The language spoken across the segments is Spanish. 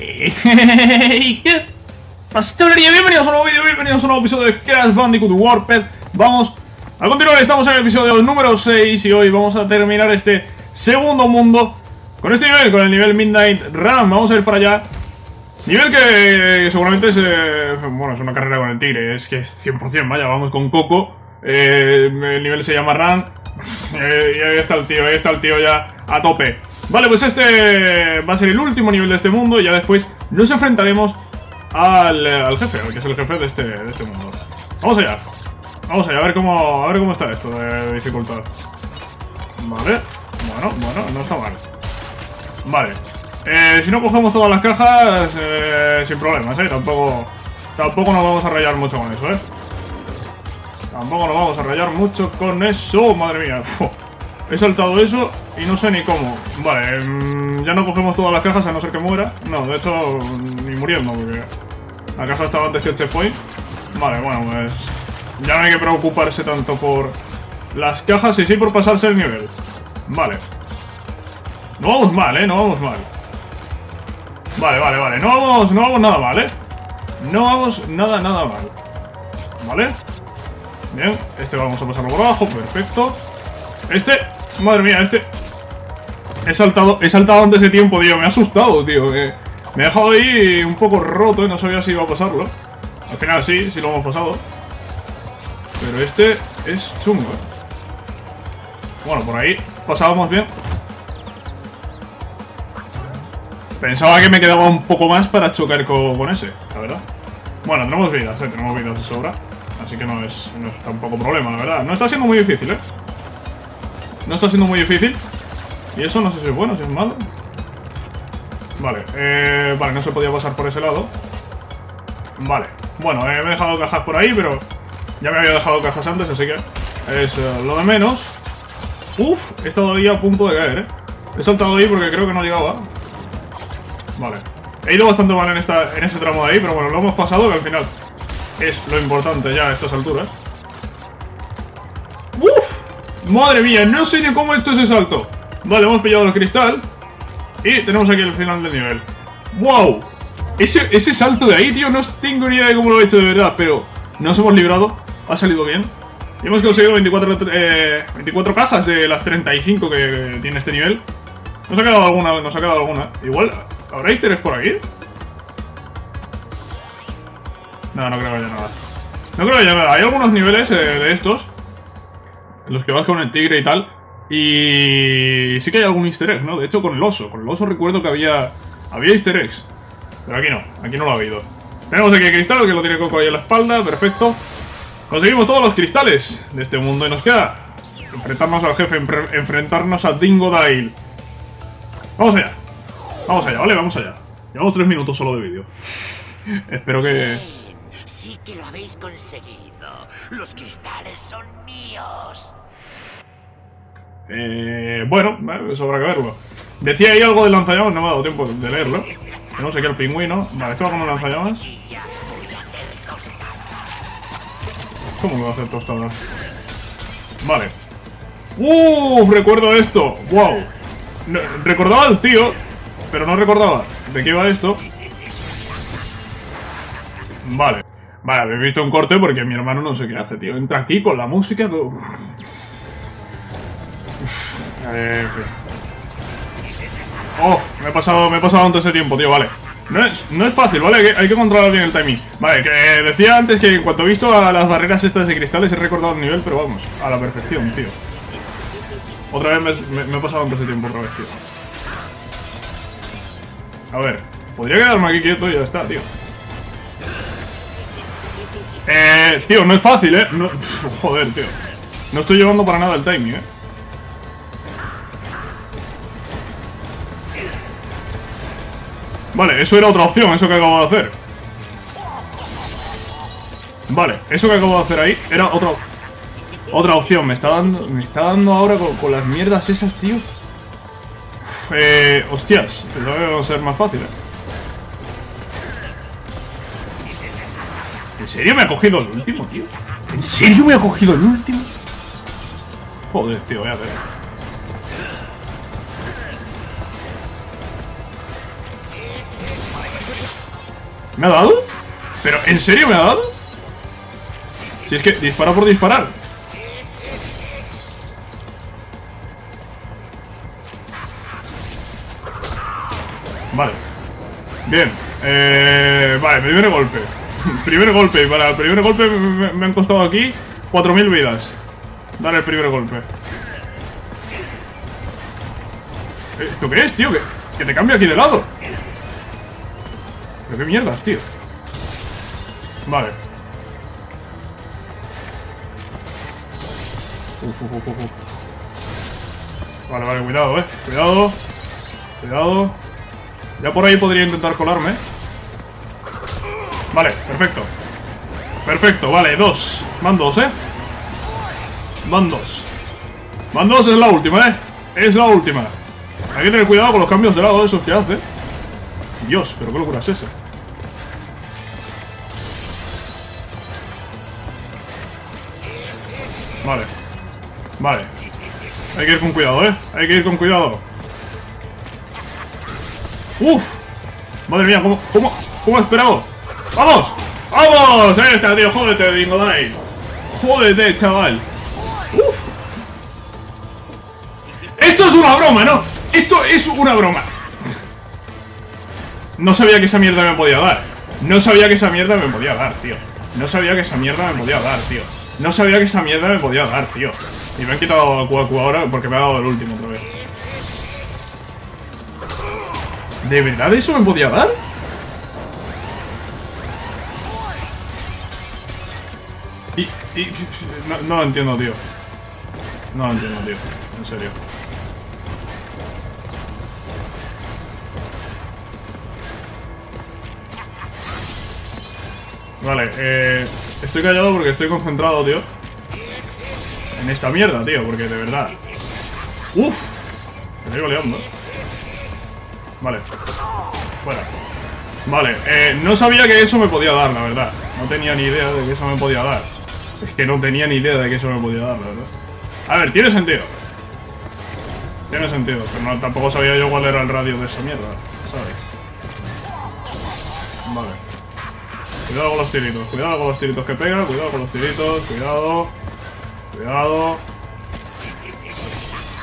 ¿Qué pasa, chavalería? Bienvenidos a un nuevo vídeo, bienvenidos a un nuevo episodio de Crash Bandicoot Warped. Vamos a continuar, estamos en el episodio número 6 y hoy vamos a terminar este segundo mundo con este nivel, con el nivel Midnight Run. Vamos a ir para allá. Nivel que seguramente es, eh, bueno, es una carrera con el tigre, es que es 100%, vaya, vamos con Coco. Eh, el nivel se llama Run. Eh, y ahí está el tío, ahí está el tío ya a tope. Vale, pues este va a ser el último nivel de este mundo y ya después nos enfrentaremos al, al jefe, que es el jefe de este, de este mundo. Vamos allá. Vamos allá, a ver cómo, a ver cómo está esto de dificultad. Vale. Bueno, bueno, no está mal. Vale. Eh, si no cogemos todas las cajas, eh, sin problemas, ¿eh? Tampoco, tampoco nos vamos a rayar mucho con eso, ¿eh? Tampoco nos vamos a rayar mucho con eso, madre mía. He saltado eso y no sé ni cómo. Vale, mmm, ya no cogemos todas las cajas a no ser que muera. No, de hecho, ni muriendo, porque la caja estaba antes que el checkpoint. Vale, bueno, pues ya no hay que preocuparse tanto por las cajas y sí por pasarse el nivel. Vale. No vamos mal, ¿eh? No vamos mal. Vale, vale, vale. No vamos, no vamos nada mal, ¿eh? No vamos nada, nada mal. ¿Vale? Bien, este vamos a pasarlo por abajo, perfecto. Este, madre mía, este He saltado, he saltado antes de tiempo, tío, me ha asustado, tío. Me ha dejado ahí un poco roto, y no sabía si iba a pasarlo. Al final sí, sí lo hemos pasado. Pero este es chungo, eh. Bueno, por ahí pasábamos bien. Pensaba que me quedaba un poco más para chocar con ese, la verdad. Bueno, tenemos vidas, eh, tenemos vidas de sobra. Así que no es, no es tampoco problema, la verdad. No está siendo muy difícil, eh no está siendo muy difícil. Y eso no sé si es bueno, si es malo. Vale, eh, vale, no se podía pasar por ese lado. Vale, bueno, eh, me he dejado cajas por ahí, pero ya me había dejado cajas antes, así que es uh, lo de menos. Uf, he estado ahí a punto de caer, eh. He saltado ahí porque creo que no llegaba. Vale. He ido bastante mal en, esta, en ese tramo de ahí, pero bueno, lo hemos pasado, que al final es lo importante ya a estas alturas. Madre mía, no sé ni cómo esto ese salto. Vale, hemos pillado el cristal. Y tenemos aquí el final del nivel. ¡Wow! Ese, ese salto de ahí, tío, no tengo ni idea de cómo lo he hecho de verdad, pero nos hemos librado. Ha salido bien. Y hemos conseguido 24, eh, 24 cajas de las 35 que tiene este nivel. Nos ha quedado alguna, nos ha quedado alguna. Igual, ¿habrá easter por aquí? No, no creo que haya nada. No creo que haya nada. Hay algunos niveles eh, de estos los que vas con el tigre y tal. Y sí que hay algún easter egg, ¿no? De hecho, con el oso. Con el oso recuerdo que había, había easter eggs. Pero aquí no, aquí no lo ha habido. Tenemos aquí el cristal, que lo tiene Coco ahí en la espalda, perfecto. Conseguimos todos los cristales de este mundo y nos queda enfrentarnos al jefe, enfrentarnos a Dingo Dale. Vamos allá. Vamos allá, ¿vale? Vamos allá. Llevamos tres minutos solo de vídeo. Espero que... Sí que lo habéis conseguido. Los cristales son míos. Eh, bueno, eso habrá que verlo. Decía ahí algo de lanzallamas, no me ha dado tiempo de leerlo. Tenemos aquí el pingüino. Vale, esto va como lanzallamas. ¿Cómo que va a hacer tostadas? Vale. ¡Uh! Recuerdo esto. ¡Wow! recordaba al tío, pero no recordaba de qué iba esto. Vale. Vale, habéis visto un corte porque mi hermano no sé qué hace, tío. Entra aquí con la música. Oh, me he pasado, me he pasado antes ese tiempo, tío, vale. No es, no es fácil, ¿vale? Hay que, controlar bien el timing. Vale, que decía antes que en cuanto he visto a las barreras estas de cristales he recordado el nivel, pero vamos, a la perfección, tío. Otra vez me, he pasado antes ese tiempo, otra vez, tío. A ver, podría quedarme aquí quieto y ya está, tío. Eh, tío, no es fácil, ¿eh? joder, tío. No estoy llevando para nada el timing, ¿eh? Vale, eso era otra opción, eso que acabo de hacer. Vale, eso que acabo de hacer ahí era otra otra opción. Me está dando, me está dando ahora con, las mierdas esas, tío. eh, hostias, pero debe ser más fácil, ¿eh? ¿En serio me ha cogido el último, tío? ¿En serio me ha cogido el último? Joder, tío, voy a ver. ¿Me ha dado? ¿Pero en serio me ha dado? Si es que dispara por disparar Vale Bien eh, Vale, primer golpe Primer golpe, para el primer golpe me, han costado aquí 4.000 vidas. Dale el primer golpe. ¿Esto qué es, tío? Que, que te cambia aquí de lado. ¿Pero qué mierdas, tío? Vale. Uf, uf, Vale, vale, cuidado, eh. Cuidado. Cuidado. Ya por ahí podría intentar colarme Vale, perfecto. Perfecto, vale, dos. Van dos, eh Van dos. Van dos es la última, eh Es la última. Hay que tener cuidado con los cambios de lado esos que hace. Dios, pero qué locura es esa. Vale Vale. Hay que ir con cuidado, eh Hay que ir con cuidado. Uf. Madre mía, ¿cómo, cómo, cómo he esperado? ¡Vamos! ¡Vamos! Ahí está, tío, jódete, Dingodai Jódete, chaval. Uf. Esto es una broma, ¿no? Esto es una broma. No sabía que esa mierda me podía dar. No sabía que esa mierda me podía dar, tío. No sabía que esa mierda me podía dar, tío. No sabía que esa mierda me podía dar, tío. Y me han quitado a Kuaku ahora porque me ha dado el último otra vez. ¿De verdad eso me podía dar? No, lo entiendo, tío. No lo entiendo, tío. En serio. Vale, eh, estoy callado porque estoy concentrado, tío. En esta mierda, tío, porque de verdad. Uf, me estoy goleando. Vale. Fuera. Vale, eh, no sabía que eso me podía dar, la verdad. No tenía ni idea de que eso me podía dar. Es que no tenía ni idea de que eso me podía dar, la verdad. A ver, tiene sentido. Tiene sentido, pero tampoco sabía yo cuál era el radio de esa mierda, ¿sabes? Vale. Cuidado con los tiritos, cuidado con los tiritos que pega, cuidado con los tiritos, cuidado. Cuidado.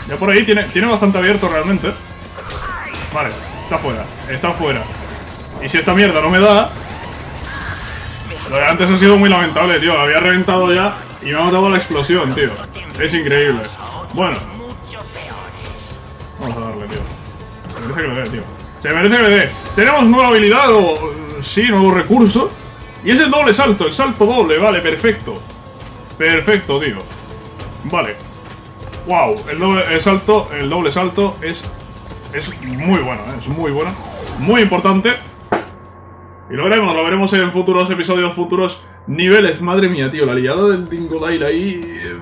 Ya por ahí tiene, tiene bastante abierto realmente. Vale, está fuera, está fuera. Y si esta mierda no me da... Lo de antes ha sido muy lamentable, tío. Había reventado ya y me ha matado la explosión, tío. Es increíble. Bueno. Vamos a darle, tío. Se merece que le dé, tío. Se merece que le dé. Tenemos nueva habilidad o... Sí, nuevo recurso. Y es el doble salto, el salto doble. Vale, perfecto. Perfecto, tío. Vale. Wow, el doble el salto, el doble salto es es muy bueno, ¿eh? es muy bueno. Muy importante. Y lo veremos, lo veremos en futuros episodios, futuros niveles. Madre mía, tío, la liada del Dingodile ahí... Eh,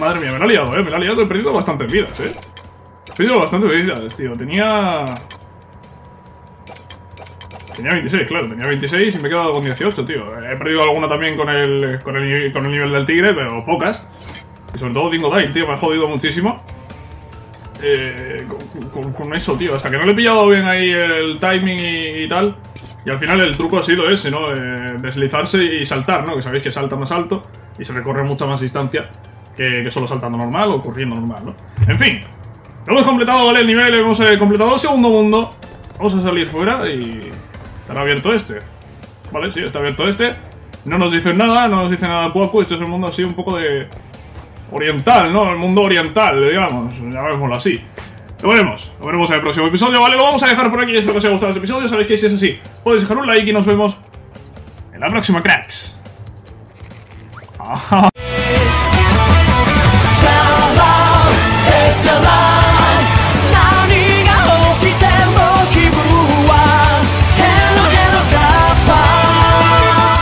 madre mía, me la ha liado, eh. Me la ha liado, he perdido bastantes vidas, eh. He perdido bastantes vidas, tío. Tenía... Tenía 26, claro, tenía 26 y me he quedado con 18, tío. He perdido alguna también con el, con el, con el nivel del tigre, pero pocas. Y sobre todo Dingodile, tío, me ha jodido muchísimo eh, con, eso, tío. Hasta que no le he pillado bien ahí el timing y, tal. Y al final el truco ha sido ese, ¿no? Eh, deslizarse y saltar, ¿no? Que sabéis que salta más alto y se recorre mucha más distancia que, solo saltando normal o corriendo normal, ¿no? En fin. Hemos completado, ¿vale? El nivel, hemos eh, completado el segundo mundo. Vamos a salir fuera y... Estará abierto este. Vale, sí, está abierto este. No nos dicen nada, no nos dicen nada poco. Esto es un mundo así un poco de oriental, ¿no? El mundo oriental, digamos, llamémoslo así. Lo veremos, lo veremos en el próximo episodio, ¿vale? Lo vamos a dejar por aquí, espero que os haya gustado este episodio, sabéis que si es así, podéis dejar un like y nos vemos en la próxima, cracks.